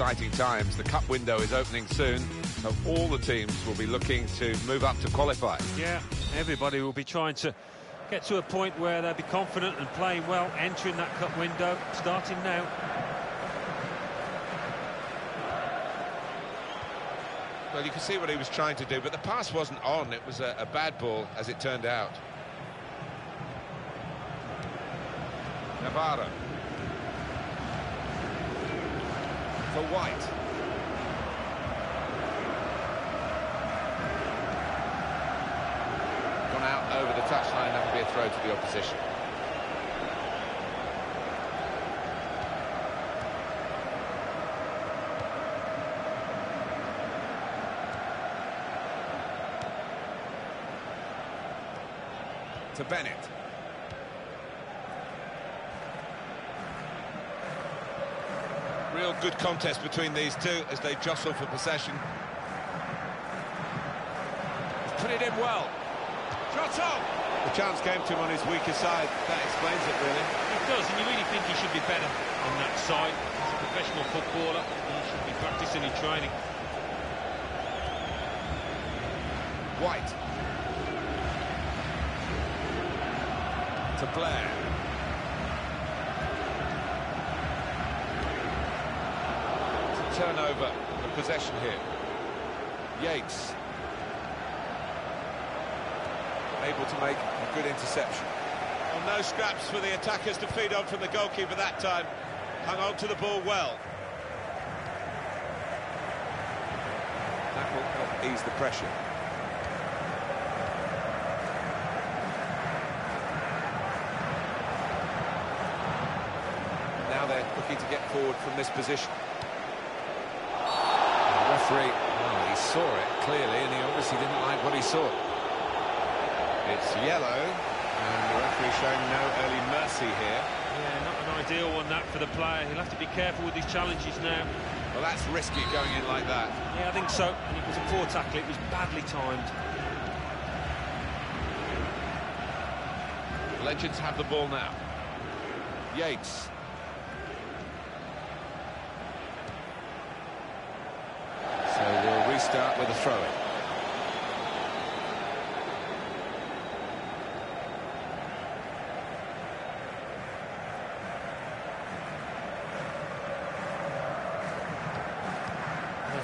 exciting times. The cup window is opening soon, so all the teams will be looking to move up to qualify. Yeah, everybody will be trying to get to a point where they'll be confident and playing well, entering that cup window, starting now. Well, you can see what he was trying to do, but the pass wasn't on. It was a, a bad ball, as it turned out. Navarro. For White. Gone out over the touchline, that would be a throw to the opposition. To Bennett. Real good contest between these two as they jostle for possession. Put it in well. Shot! The chance came to him on his weaker side. That explains it, really. It does, and you really think he should be better on that side. He's a professional footballer. He should be practicing in training. White. To Blair. To turn over the possession here. Yates. Able to make a good interception. Well, no scraps for the attackers to feed on from the goalkeeper that time. Hung on to the ball well. That will help ease the pressure. Now they're looking to get forward from this position. Well, he saw it clearly, and he obviously didn't like what he saw. It's yellow, and the referee showing no early mercy here. Yeah, not an ideal one, that, for the player. He'll have to be careful with his challenges now. Well, that's risky going in like that. Yeah, I think so. And it was a poor tackle. It was badly timed. Legends have the ball now. Yates. So we'll with a throw-in.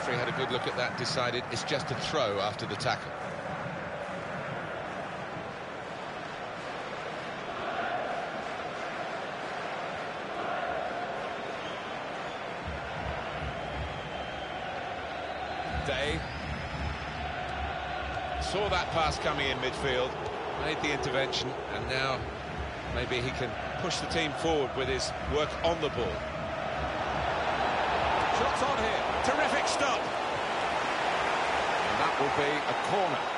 Had a good look at that, decided it's just a throw after the tackle. Day. Saw that pass coming in midfield, made the intervention, and now maybe he can push the team forward with his work on the ball. Shots on here, terrific stop. And that will be a corner.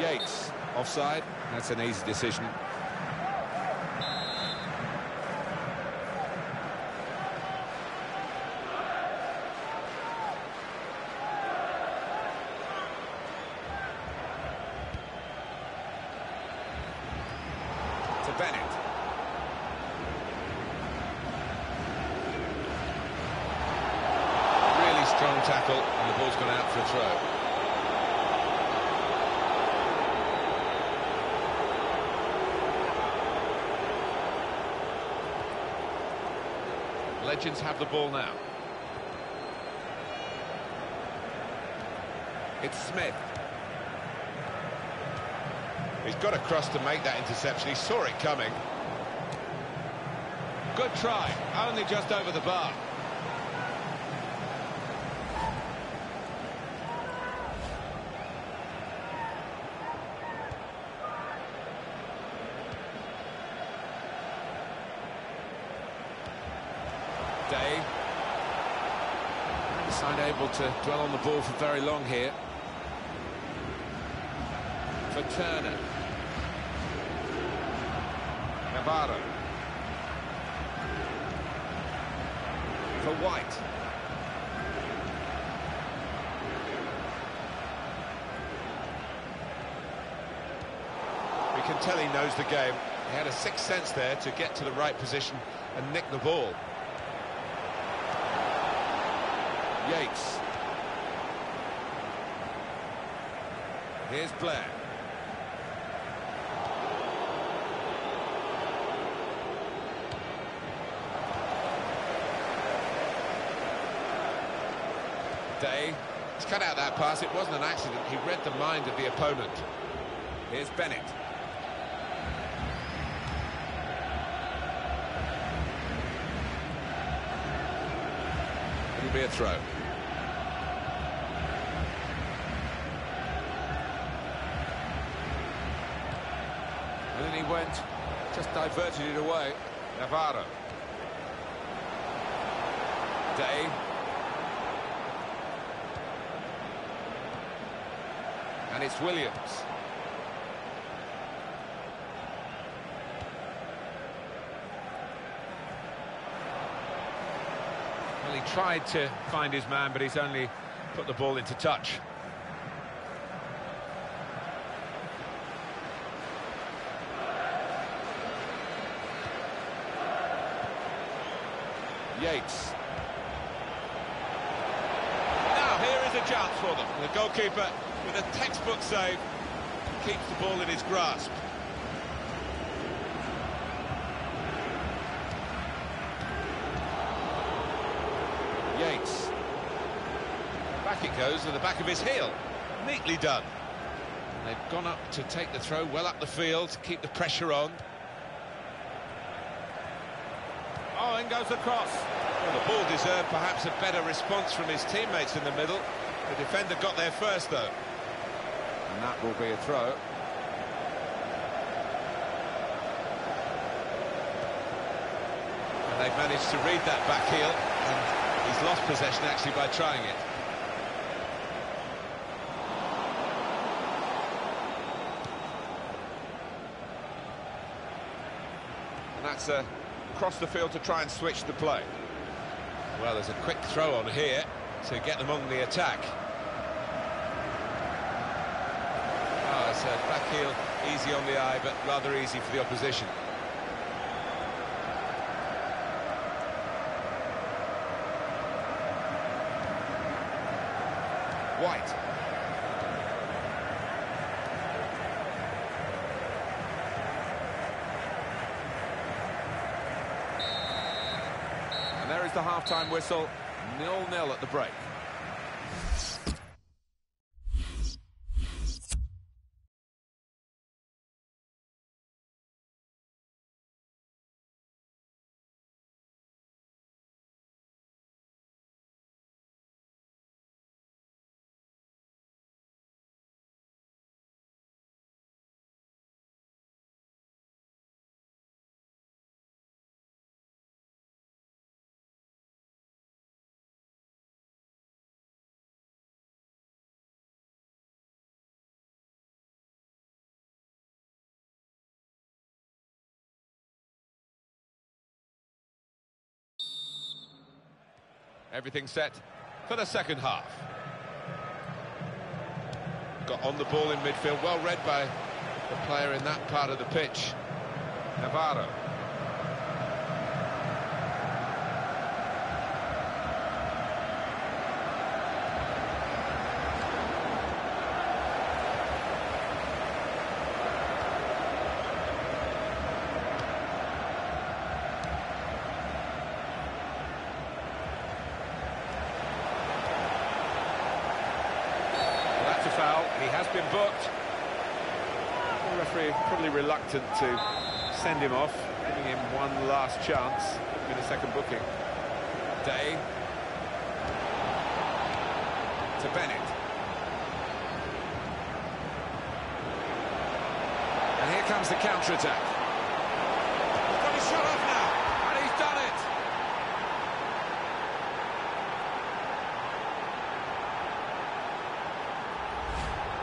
Yates, offside. That's an easy decision. To Bennett. Really strong tackle, and the ball's gone out for a throw. Legends have the ball now. It's Smith. He's got across to make that interception. He saw it coming. Good try, only just over the bar. Day. Side able to dwell on the ball for very long here. For Turner. Navarro. for White. We can tell he knows the game. He had a sixth sense there to get to the right position and nick the ball. Yates. Here's Blair. Day. He's cut out that pass. It wasn't an accident. He read the mind of the opponent. Here's Bennett. Be a throw. And then he went, just diverted it away. Navarro. Day. And it's Williams. Tried to find his man, but he's only put the ball into touch. Yates. Now, here is a chance for them. The goalkeeper, with a textbook save, keeps the ball in his grasp. Yates. Back it goes to the back of his heel. Neatly done. They've gone up to take the throw well up the field, to keep the pressure on. Oh, in goes the cross. Well, the ball deserved perhaps a better response from his teammates in the middle. The defender got there first, though. And that will be a throw. And they've managed to read that back heel, and he's lost possession actually by trying it. Uh, across the field to try and switch the play. Well, there's a quick throw on here to get them on the attack. Oh, it's a back heel, easy on the eye, but rather easy for the opposition. White. And there is the half-time whistle, nil-nil at the break. Everything set for the second half. Got on the ball in midfield, well read by the player in that part of the pitch, Navarro. Well, that's a foul. He has been booked. The referee probably reluctant to send him off, giving him one last chance in a second booking. Day. To Bennett. And here comes the counter-attack. Got his shot off now, and he's done it.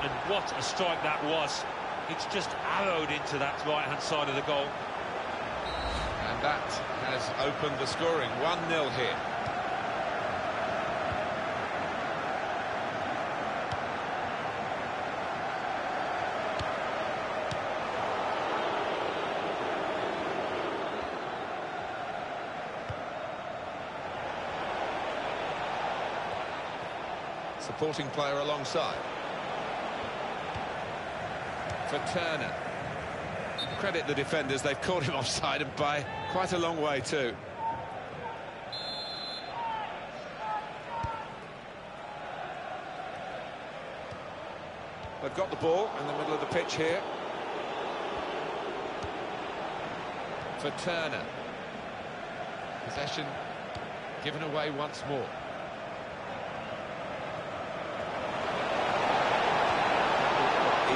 And what a strike that was. It's just arrowed into that right-hand side of the goal. And that has opened the scoring. 1-0 here. supporting player alongside. For Turner. Credit the defenders, they've caught him offside and by quite a long way too. They've got the ball in the middle of the pitch here. For Turner. Possession given away once more.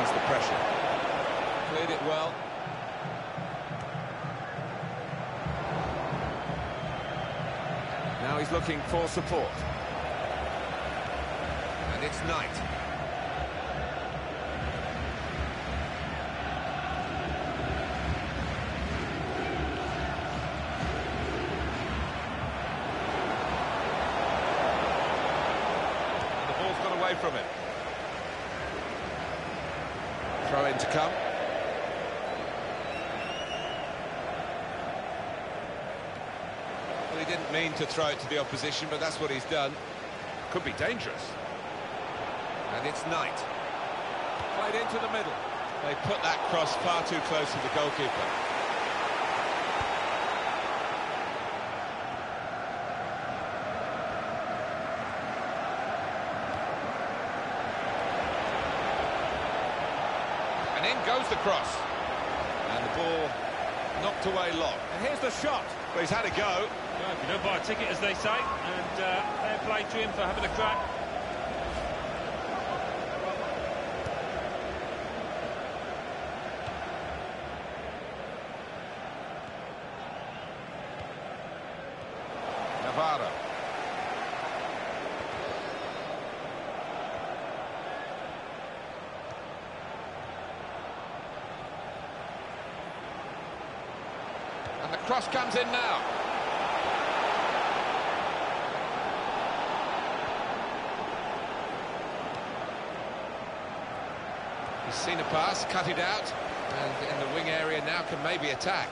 Ease the pressure. Cleared it well. Now he's looking for support. And it's Knight. And the ball's gone away from him. Throw in to come. Well, he didn't mean to throw it to the opposition, but that's what he's done. Could be dangerous. And it's Knight. Played into the middle. They put that cross far too close to the goalkeeper. And in goes the cross. And the ball knocked away long. And here's the shot. Well, he's had a go. Well, if you don't buy a ticket, as they say, and uh, fair play to him for having a crack. Navarro. And the cross comes in now. He's seen a pass, cut it out, and in the wing area now can maybe attack.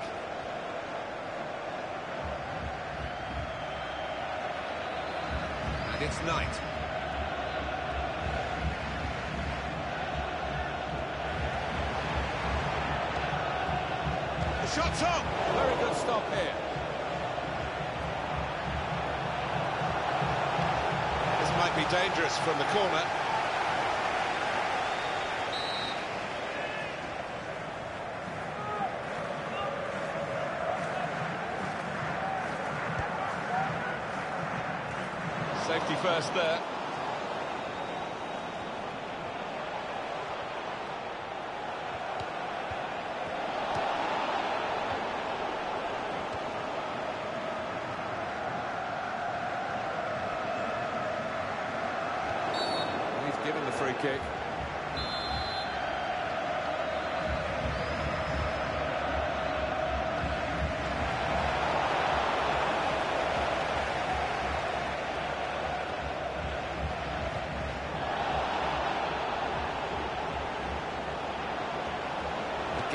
And it's Knight. The shot's up! Very good stop here. This might be dangerous from the corner. First there. He's given the free kick.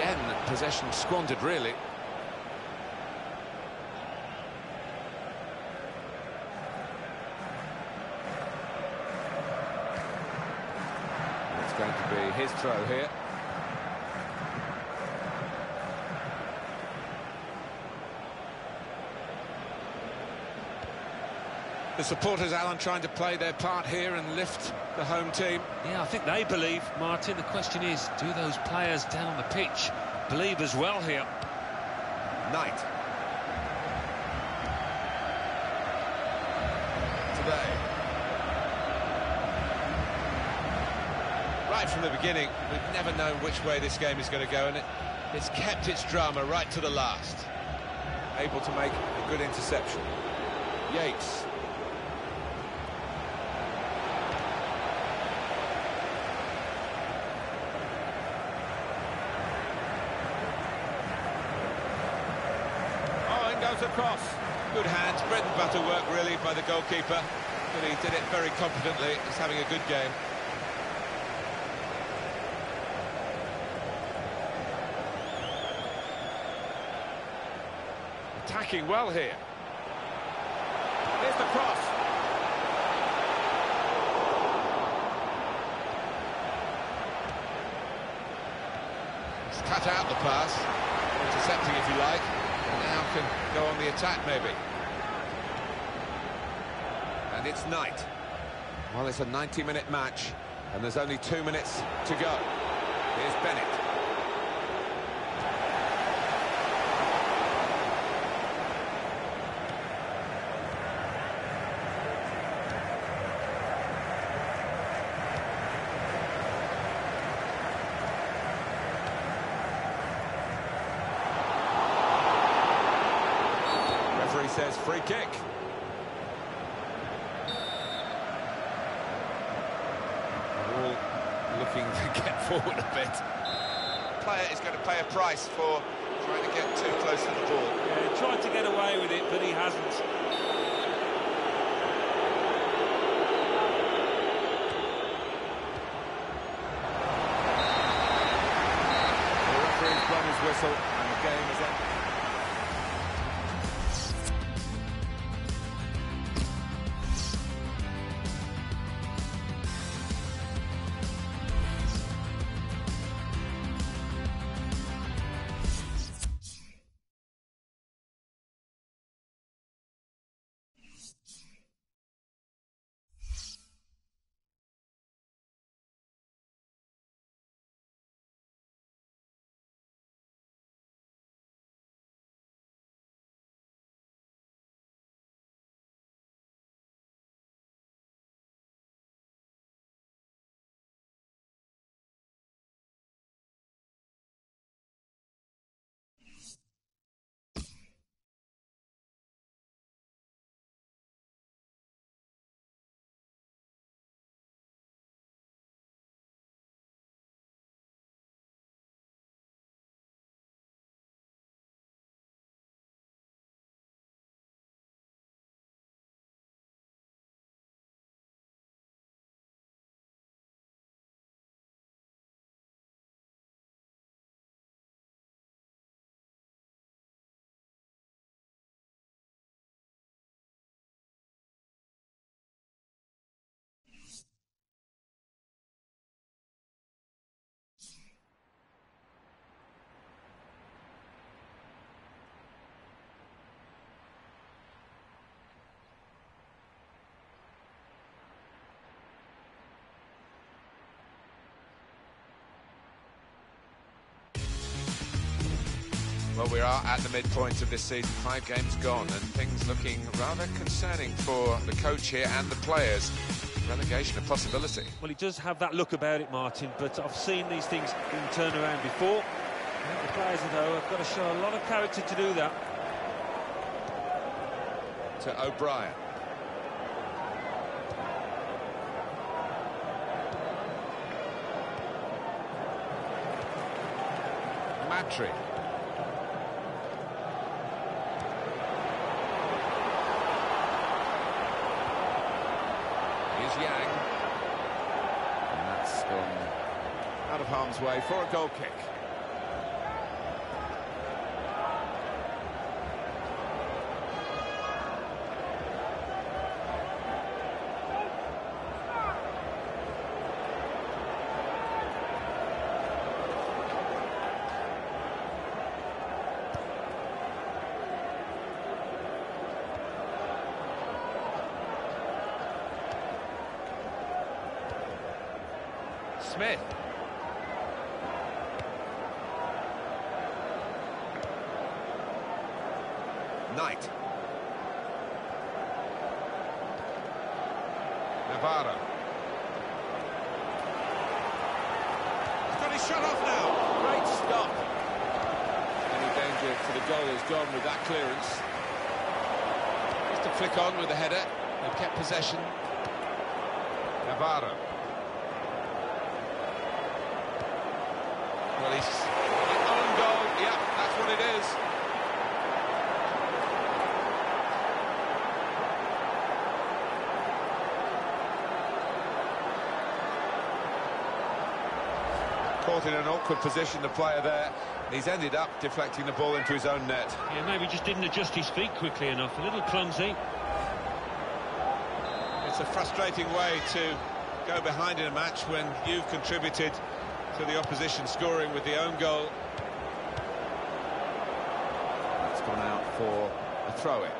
Again, possession squandered, really. It's going to be his throw here. The supporters, Alan, trying to play their part here and lift the home team. Yeah, I think they believe, Martin. The question is, do those players down the pitch believe as well here? Knight. Today. Right from the beginning, we've never known which way this game is going to go, and it, it's kept its drama right to the last. Able to make a good interception. Yates. Across. Good hands, bread and butter work really by the goalkeeper, but he did it very confidently. He's having a good game. Attacking well here. Here's the cross. cut out the pass, intercepting if you like, and now can go on the attack maybe. And it's Knight. Well, it's a 90-minute match, and there's only two minutes to go. Here's Bennett. Referee says free kick. All looking to get forward a bit. Player is going to pay a price for trying to get too close to the ball. Yeah, he tried to get away with it, but he hasn't. The referee's his whistle and the game is ended. We are at the midpoint of this season, five games gone, and things looking rather concerning for the coach here and the players. Relegation a possibility. Well, he does have that look about it, Martin, but I've seen these things being turned around before. The players, though, have got to show a lot of character to do that. To O'Brien. Matry. Here's Yang. And that's gone out of harm's way for a goal kick. Smith. Knight. Navarro. He's got his shot off now. Great stop. Any danger for the goal is gone with that clearance. Just to flick on with the header. They've kept possession. Navarro. Well, he's on goal. Yeah, that's what it is. Caught in an awkward position, the player there. He's ended up deflecting the ball into his own net. Yeah, maybe just didn't adjust his feet quickly enough. A little clumsy. It's a frustrating way to go behind in a match when you've contributed to the opposition scoring with the own goal That's gone out for a throw-in.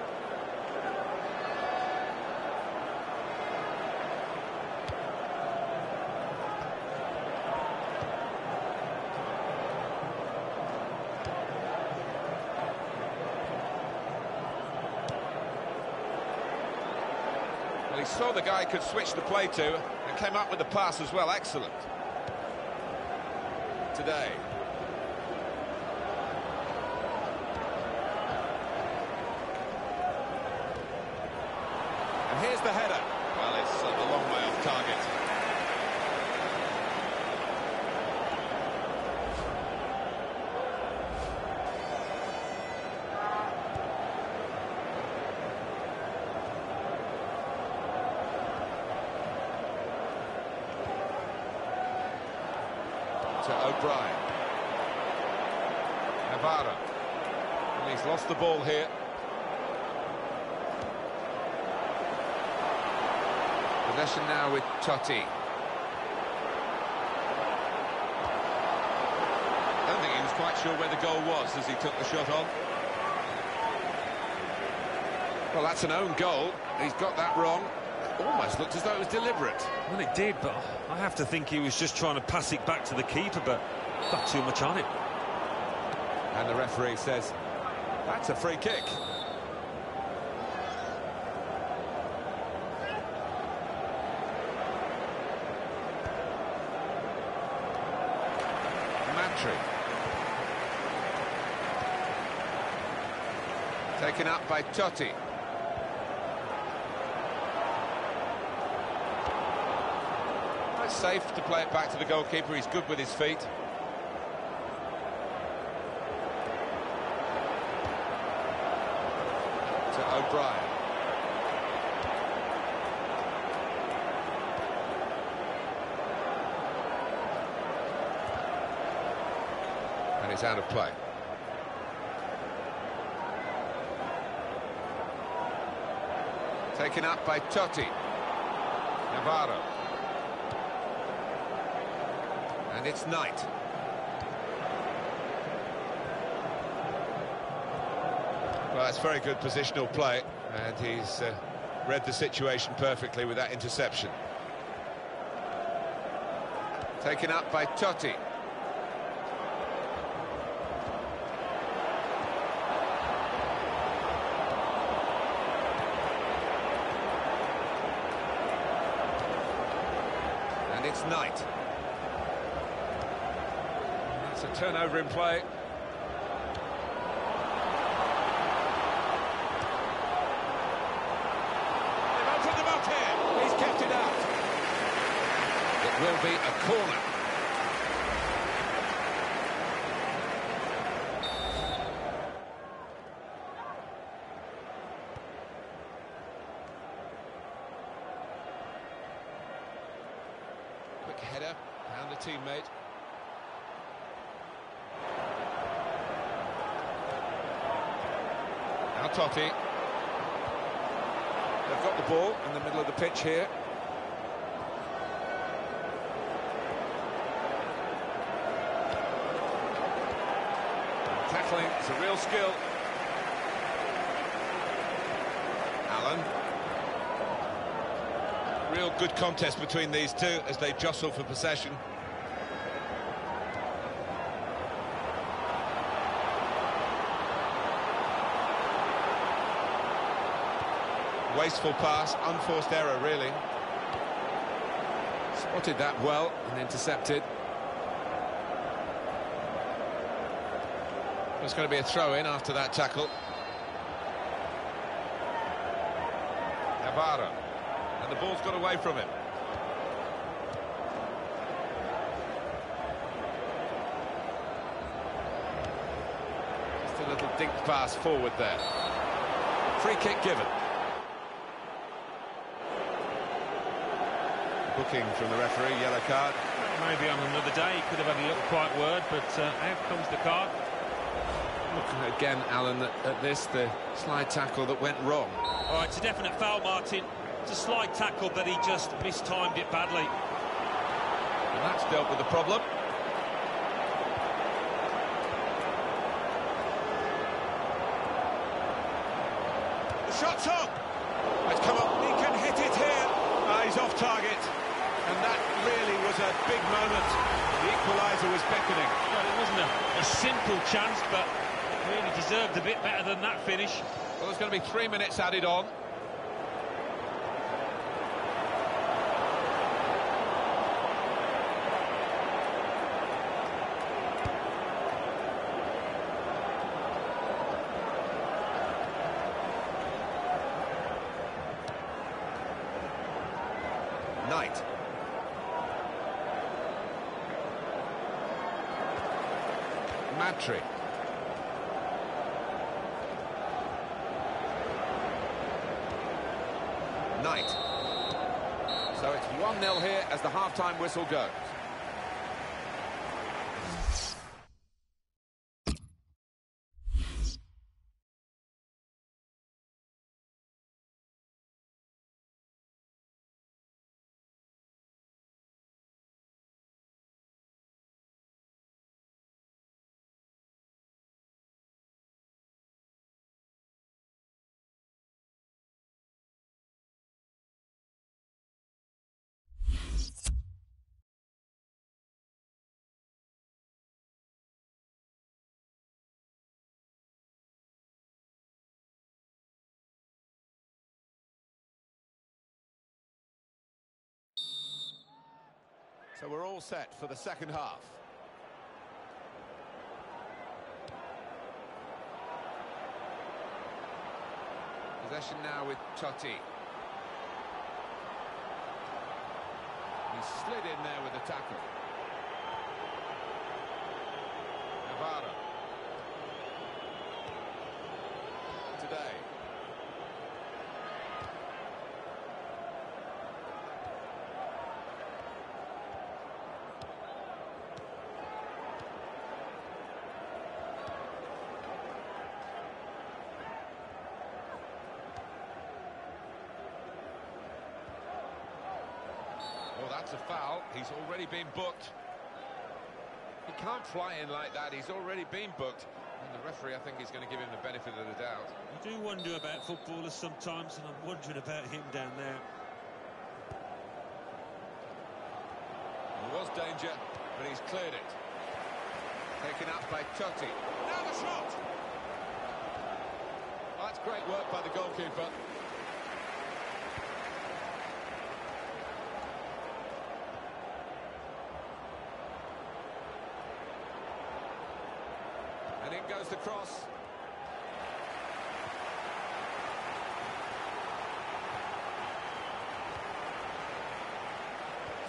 He saw the guy could switch the play to and came up with the pass as well. Excellent. Today. And here's the header. Well, it's a long way off target. O'Brien. And he's lost the ball here. Possession now with Totti. I don't think he was quite sure where the goal was as he took the shot on. Well, that's an own goal. He's got that wrong. Almost looked as though it was deliberate. Well, it did, but I have to think he was just trying to pass it back to the keeper, but got too much on it. And the referee says, that's a free kick. Taken up by Totti. Safe to play it back to the goalkeeper. He's good with his feet. To O'Brien. And it's out of play. Taken up by Totti. Navarro. And it's Knight. Well, that's very good positional play, and he's uh, read the situation perfectly with that interception. Taken up by Totti. And it's Knight. It's a turnover in play. They've opened them up here. He's kept it out. It will be a corner. Quick header, found a teammate. Now Totti. They've got the ball in the middle of the pitch here. Tackling is a real skill. Allen. Real good contest between these two as they jostle for possession. Wasteful pass, unforced error, really. Spotted that well and intercepted. There's going to be a throw-in after that tackle. Navarro. And the ball's got away from him. Just a little dink pass forward there. Free kick given. Booking from the referee, yellow card. Maybe on another day he could have had a little quiet word, but uh, out comes the card. Looking again, Alan, at, at this, the slide tackle that went wrong. All right, it's a definite foul, Martin. It's a slide tackle, but he just mistimed it badly. And that's dealt with the problem. The shot's on. It's come up. He can hit it here. Ah, he's off target. And that really was a big moment. The equaliser was beckoning. Well, it wasn't a, a simple chance, but really deserved a bit better than that finish. Well, there's going to be three minutes added on. Knight. Matry. Knight. So it's 1-0 here as the half-time whistle goes. So we're all set for the second half. Possession now with Totti. He slid in there with the tackle. Navarro. Today. Well, that's a foul. He's already been booked. He can't fly in like that. He's already been booked. And the referee, I think, is going to give him the benefit of the doubt. You do wonder about footballers sometimes, and I'm wondering about him down there. There was danger, but he's cleared it. Taken up by Totti. Now the shot! Well, that's great work by the goalkeeper. The cross.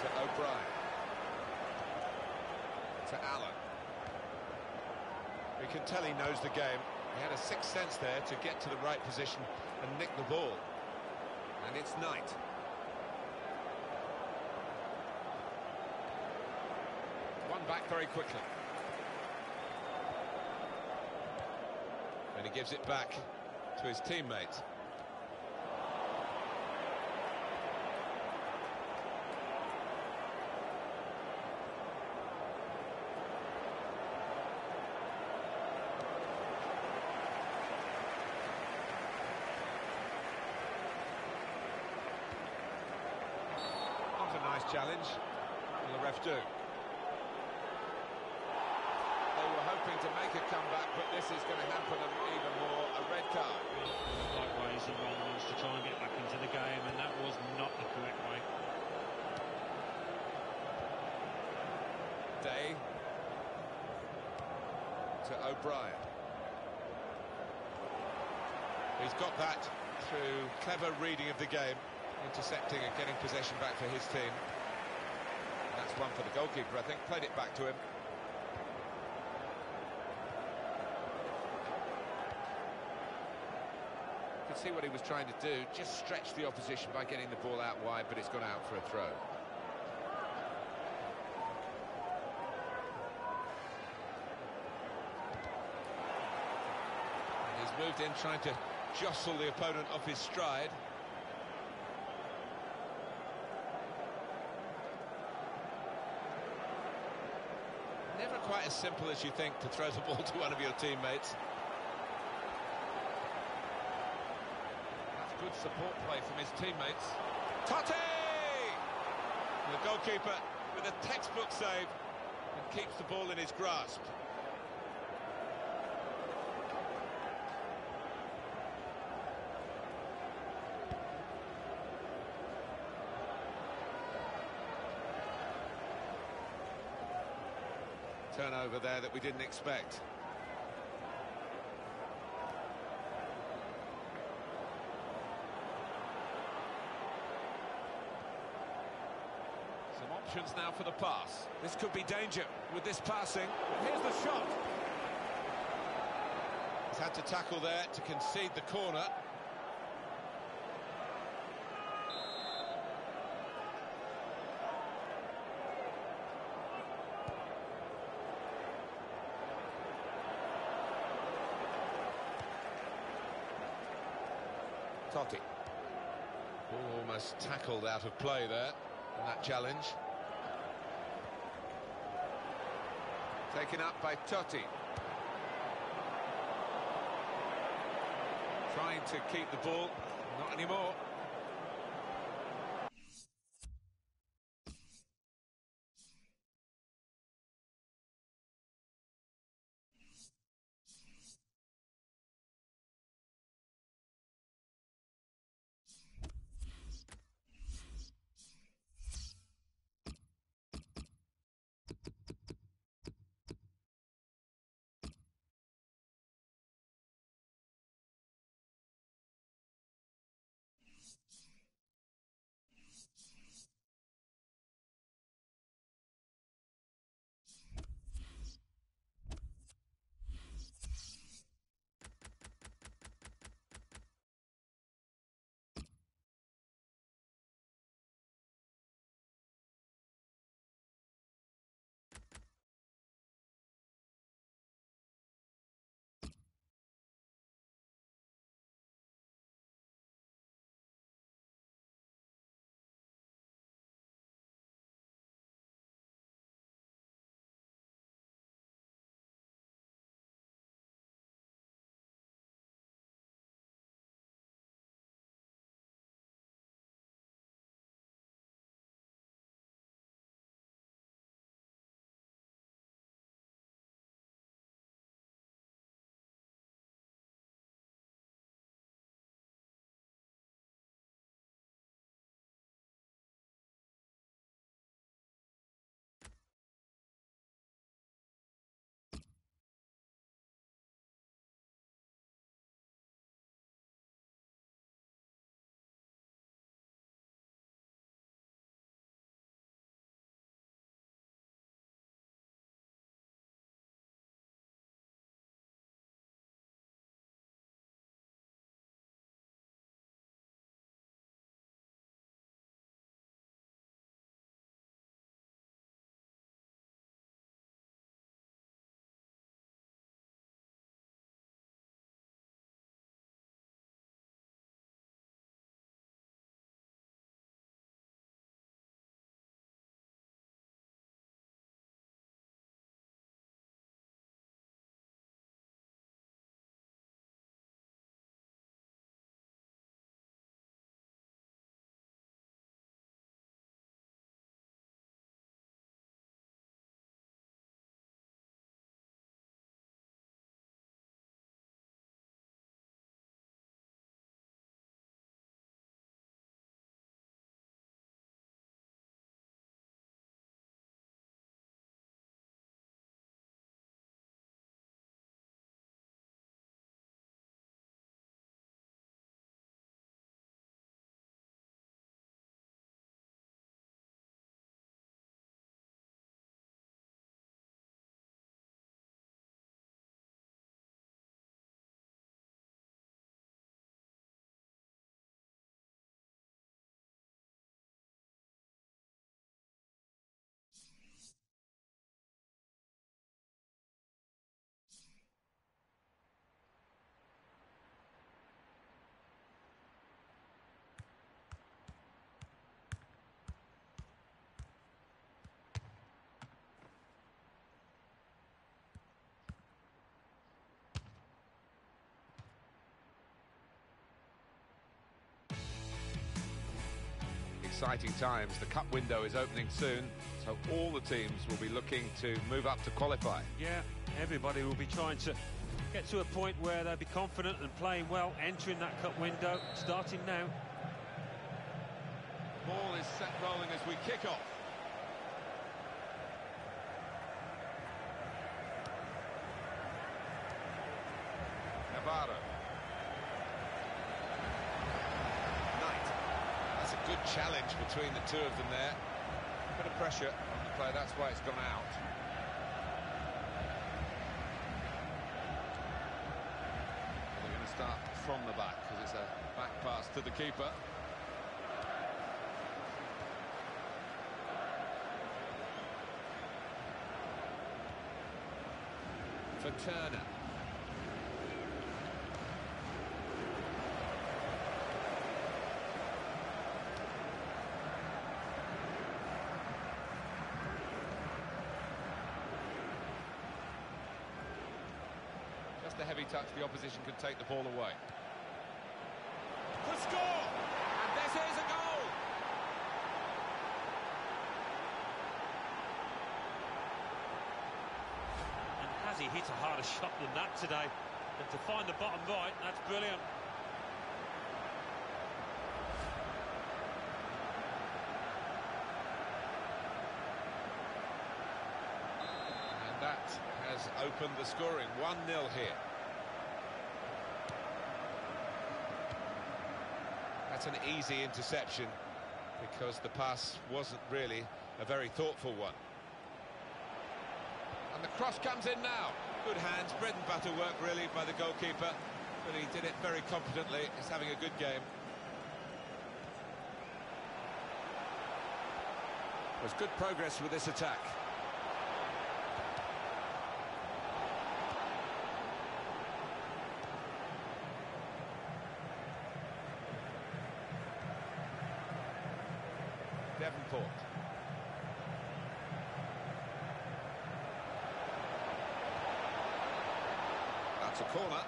To O'Brien. To Allen. We can tell he knows the game. He had a sixth sense there to get to the right position and nick the ball. And it's Knight. One back very quickly. He gives it back to his teammate. Not a nice challenge. Will the ref do? They were hoping to make a comeback, but this is going to hamper them even more. A red card. Likewise, the wrong ones to try and get back into the game, and that was not the correct way. Day to O'Brien. He's got that through clever reading of the game, intercepting and getting possession back for his team. And that's one for the goalkeeper, I think. Played it back to him. Could see what he was trying to do, just stretch the opposition by getting the ball out wide, but it's gone out for a throw. Moved in trying to jostle the opponent off his stride. Never quite as simple as you think to throw the ball to one of your teammates. That's good support play from his teammates. Totti! The goalkeeper with a textbook save and keeps the ball in his grasp. Turnover there that we didn't expect. Some options now for the pass. This could be danger with this passing. Here's the shot. He's had to tackle there to concede the corner. Totti. Ball almost tackled out of play there in that challenge. Taken up by Totti. Trying to keep the ball, not anymore. Exciting times. The cup window is opening soon, so all the teams will be looking to move up to qualify. Yeah, everybody will be trying to get to a point where they'll be confident and playing well, entering that cup window, starting now. Ball is set rolling as we kick off. Navarro. Knight. That's a good challenge between the two of them there. A Bit of pressure on the play, that's why it's gone out. They're going to start from the back because it's a back pass to the keeper. For Turner. Touch, the opposition could take the ball away. Could score! And this is a goal! And has he hit a harder shot than that today? And to find the bottom right, that's brilliant. And that has opened the scoring. 1-0 here. That's an easy interception because the pass wasn't really a very thoughtful one. And the cross comes in now. Good hands, bread and butter work really by the goalkeeper, but he did it very competently. He's having a good game. There's good progress with this attack. Devonport. That's a corner.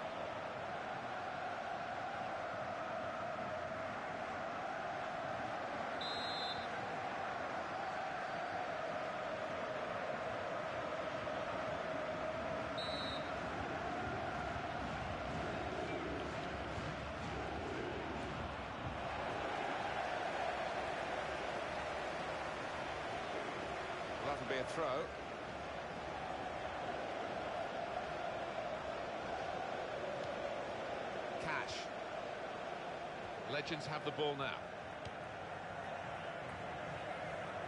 A throw. Cash. Legends have the ball now.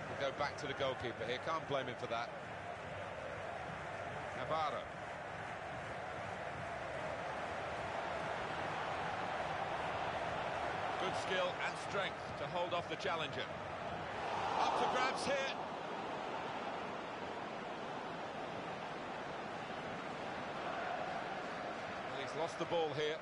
We'll go back to the goalkeeper here. Can't blame him for that. Navarro. Good skill and strength to hold off the challenger. Up for grabs here. He's lost the ball here.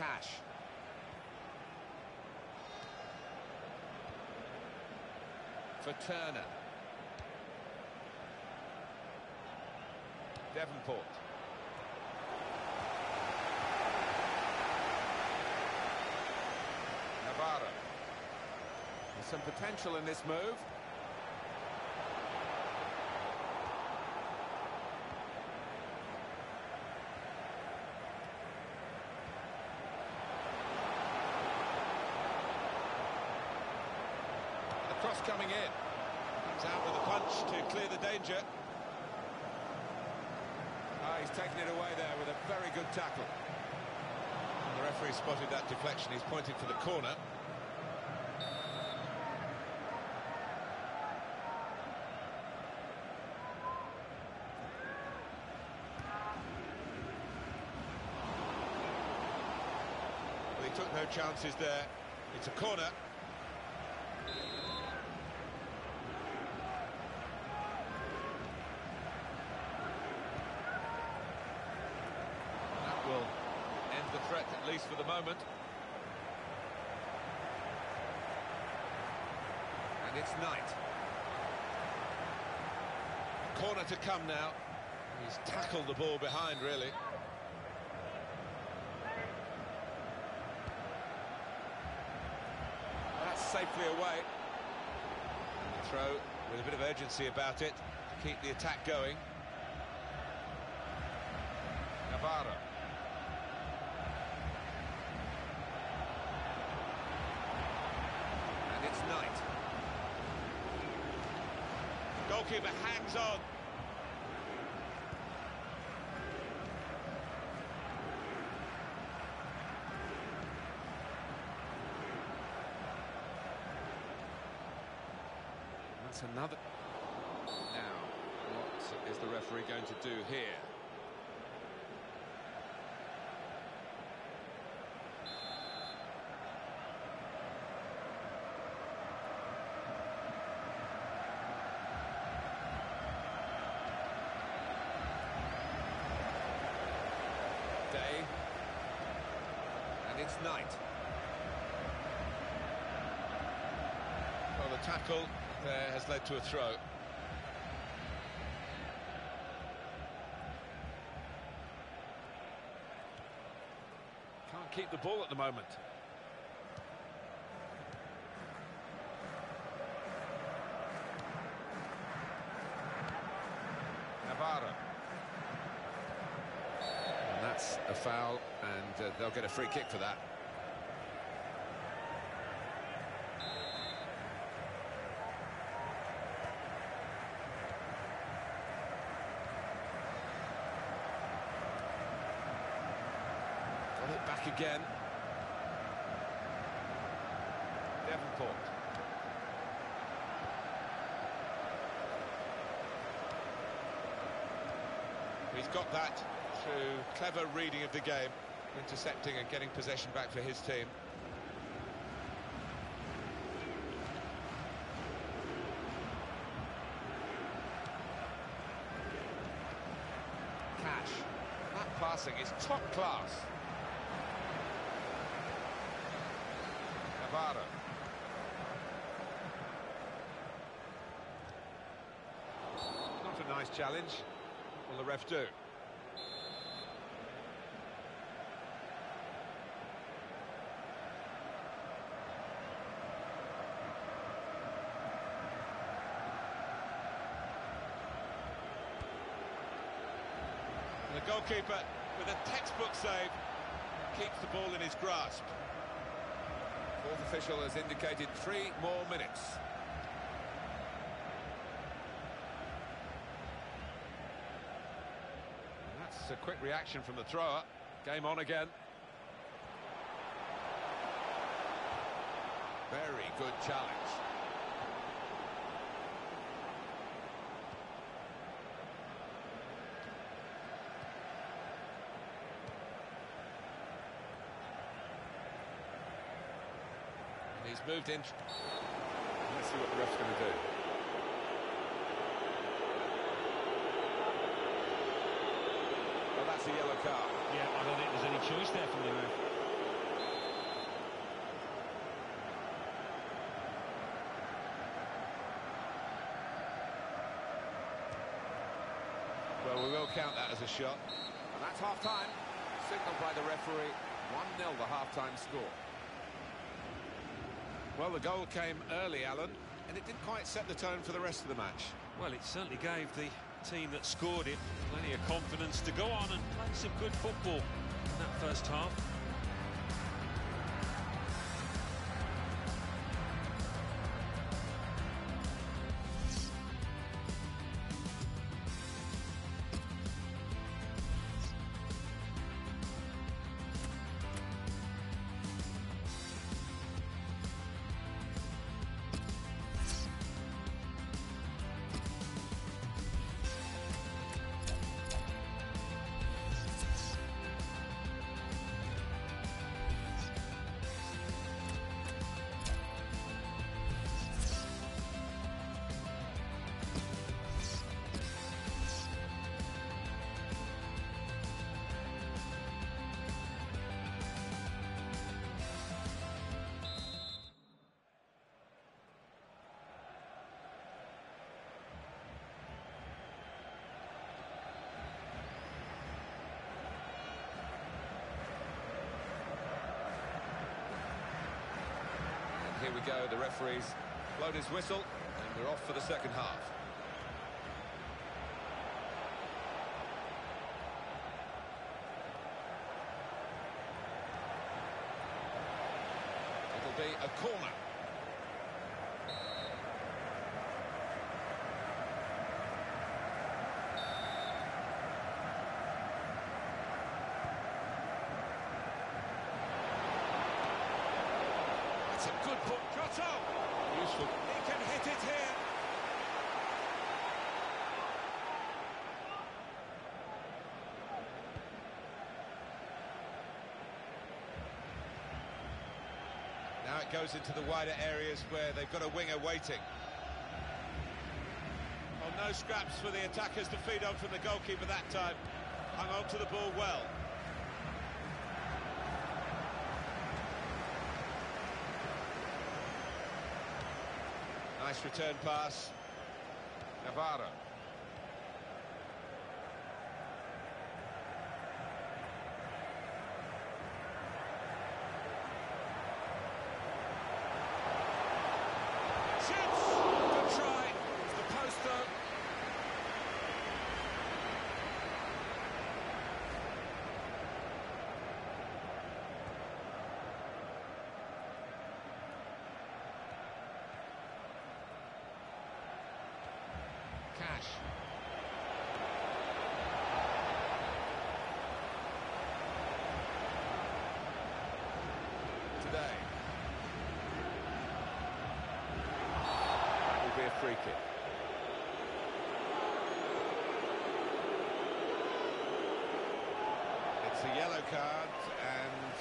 Cash. For Turner. Devonport. Navarro. There's some potential in this move. The cross coming in. Comes out with a punch to clear the danger. Ah, he's taken it away there with a very good tackle. And the referee spotted that deflection. He's pointing for the corner. Well, he took no chances there. It's a corner. for the moment. And it's Knight. Corner to come now. He's tackled the ball behind, really. That's safely away. And throw with a bit of urgency about it to keep the attack going. Navarro. And it's Knight. Goalkeeper hangs on. That's another. Now, what is the referee going to do here? Day. It's Well, the tackle there has led to a throw. Can't keep the ball at the moment. Navarro. And that's a foul, and uh, they'll get a free kick for that. Got it back again. Devonport. He's got that through clever reading of the game, intercepting and getting possession back for his team. Cash. That passing is top class. Navarro. Not a nice challenge. Will the ref do? Goalkeeper, with a textbook save, keeps the ball in his grasp. Fourth official has indicated three more minutes. That's a quick reaction from the thrower. Game on again. Very good challenge. And he's moved in. Let's see what the ref's going to do. Well, that's a yellow card. Yeah, I don't think there's any choice there from the ref. Well, we will count that as a shot. And that's half-time, signalled by the referee. 1-0 the half-time score. Well, the goal came early, Alan, and it didn't quite set the tone for the rest of the match. Well, it certainly gave the team that scored it plenty of confidence to go on and play some good football in that first half. Here we go. The referee's blown his whistle, and we're off for the second half. It'll be a corner. That's a good ball. Shot on! Useful. He can hit it here. Now it goes into the wider areas where they've got a winger waiting. Well, no scraps for the attackers to feed on from the goalkeeper that time. Hung on to the ball well. Nice return pass. Navarro. Shoots! Good try. It's the post though. Cash. Today. That will be a free kick. It's a yellow card and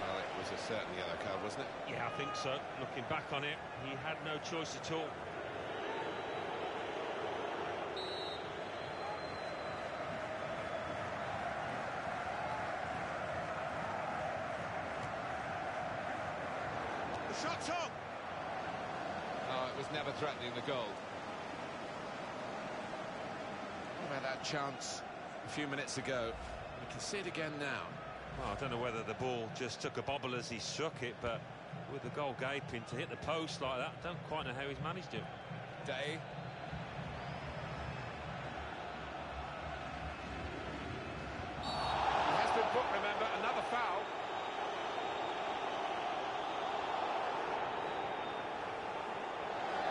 well it was a certain yellow card, wasn't it? Yeah, I think so. Looking back on it, he had no choice at all. The shot's on! Was never threatening the goal. What about that chance a few minutes ago? We can see it again now. Well, I don't know whether the ball just took a bobble as he struck it, but with the goal gaping to hit the post like that, I don't quite know how he's managed it. Day. He has been booked, remember, another foul.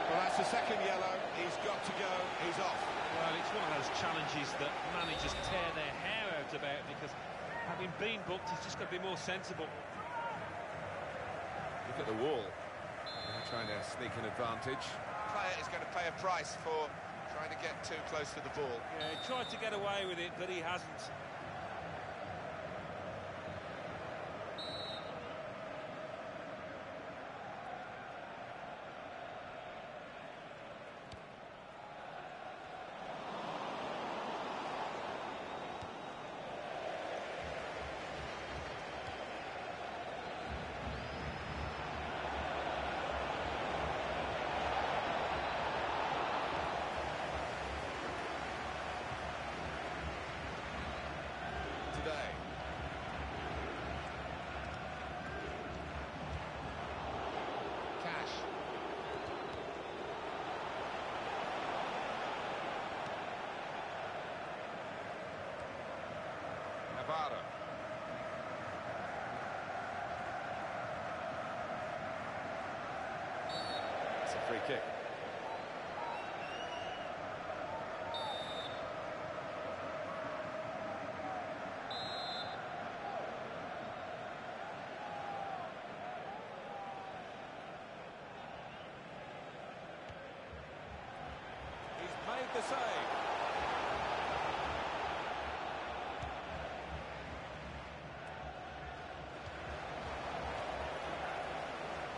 Well, that's the second yellow. He's got to go. He's off. Well, it's one of those challenges that managers tear their hair out about because having been booked, he's just got to be more sensible. Look at the wall. They're trying to sneak an advantage. Player is going to pay a price for trying to get too close to the ball. Yeah, he tried to get away with it, but he hasn't. Today. Cash. Navarro. It's a free kick. The save.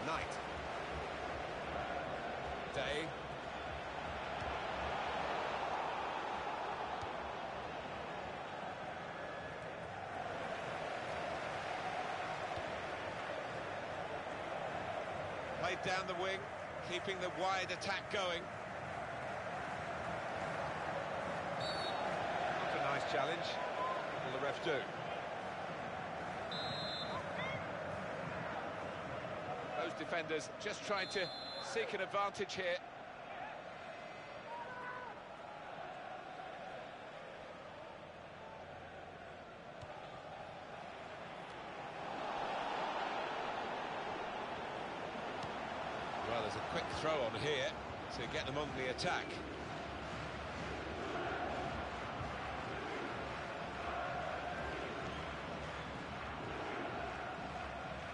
Knight. Day. Played down the wing, keeping the wide attack going. Not a nice challenge. What will the ref do? Those defenders just trying to an advantage here. Well, there's a quick throw on here to get them on the attack.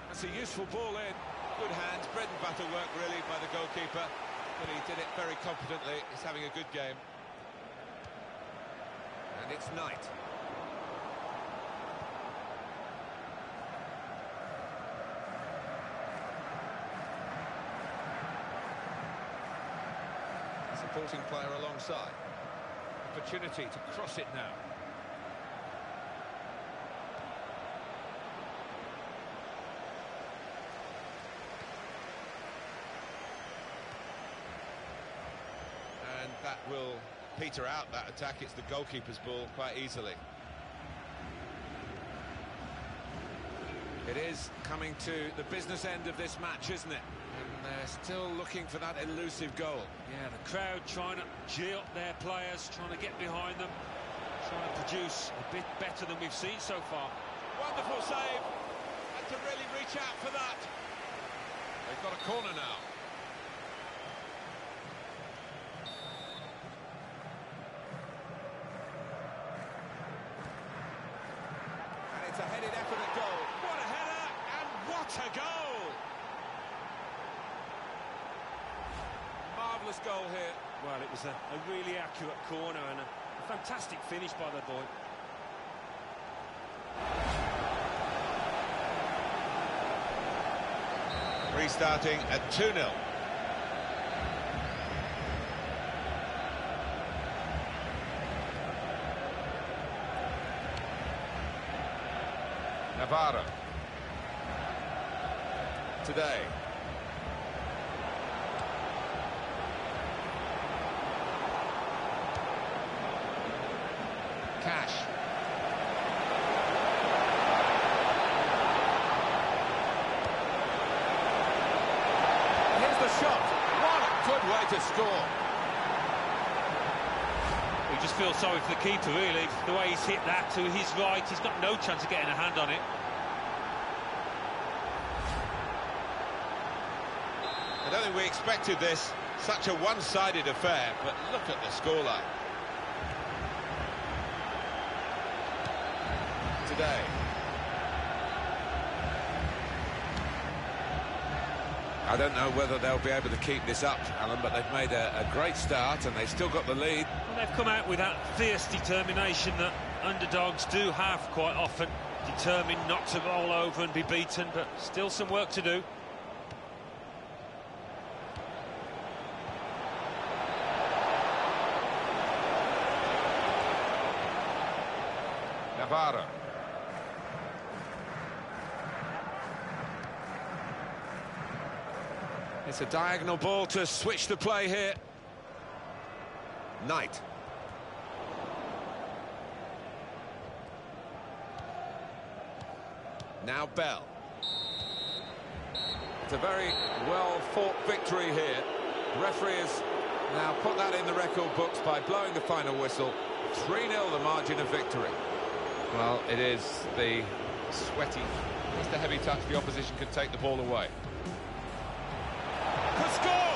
That's a useful ball in. Good hands, bread and butter work really by the goalkeeper, but he did it very competently. He's having a good game. And it's Knight. Supporting player alongside. Opportunity to cross it now. And that will peter out that attack. It's the goalkeeper's ball quite easily. It is coming to the business end of this match, isn't it? And they're still looking for that elusive goal. Yeah, the crowd trying to cheer up their players, trying to get behind them, trying to produce a bit better than we've seen so far. Wonderful save. Had to really reach out for that. They've got a corner now. And it's a headed effort at goal. What a header and what a goal! Marvellous goal here. Well, it was a, a really accurate corner and a, a fantastic finish by the boy. Restarting at 2-0. Navarro. Today. Cash. Here's the shot. What a good way to score. We just feel sorry for the keeper, really. The way he's hit that to his right, he's got no chance of getting a hand on it. I don't think we expected this. Such a one-sided affair, but look at the scoreline. Today. I don't know whether they'll be able to keep this up, Alan, but they've made a, a great start and they've still got the lead. And they've come out with that fierce determination that underdogs do have quite often. Determined not to roll over and be beaten, but still some work to do. Navarro. It's a diagonal ball to switch the play here. Knight. Now Bell. It's a very well-fought victory here. The referee has now put that in the record books by blowing the final whistle. 3-0 the margin of victory. Well, it is the sweaty, just a heavy touch the opposition could take the ball away. Score!